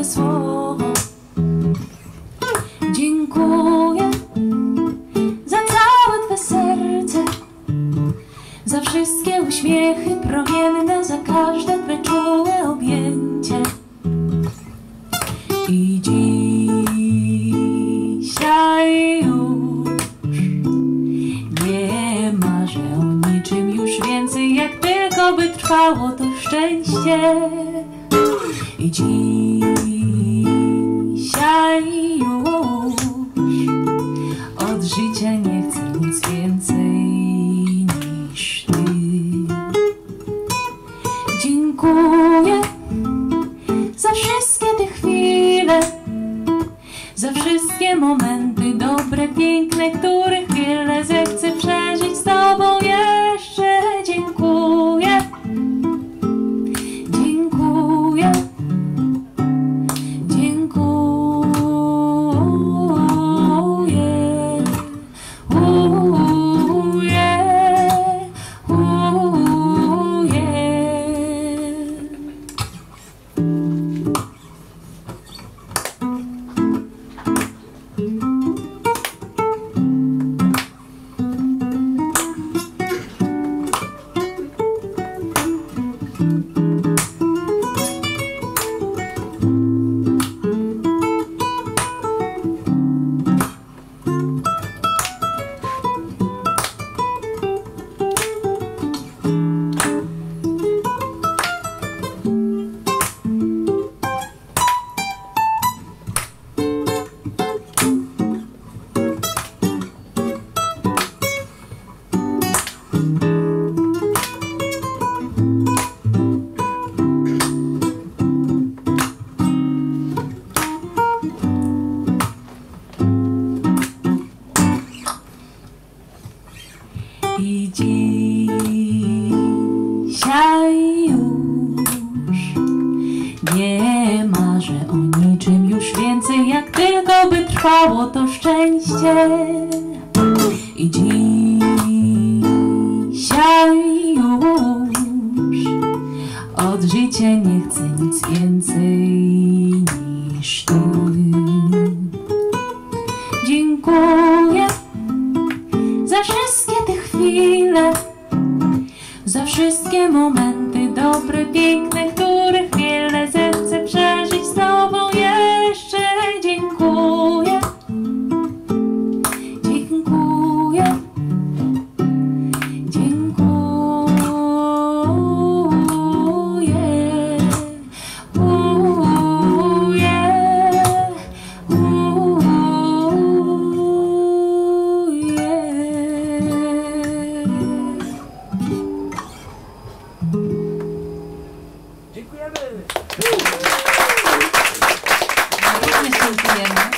słowo. Dziękuję za całe Twe serce, za wszystkie uśmiechy promienne, za każde Twe czułe objęcie. I dzisiaj już nie marzę o niczym już więcej, jak tylko by trwało to szczęście. I dzisiaj już od życia nie chcę nic więcej niż Ty. Dziękuję za wszystkie te chwile, za wszystkie momenty dobre, piękne, których wiele zechcę przeżyć I dzisiaj już nie marzę o niczym już więcej, jak tylko by trwało to szczęście. I dzisiaj nie chcę nic więcej niż Ty. Dziękuję za wszystkie te chwile, za wszystkie momenty dobre, piękne, Dziękujemy. Również dziękujemy.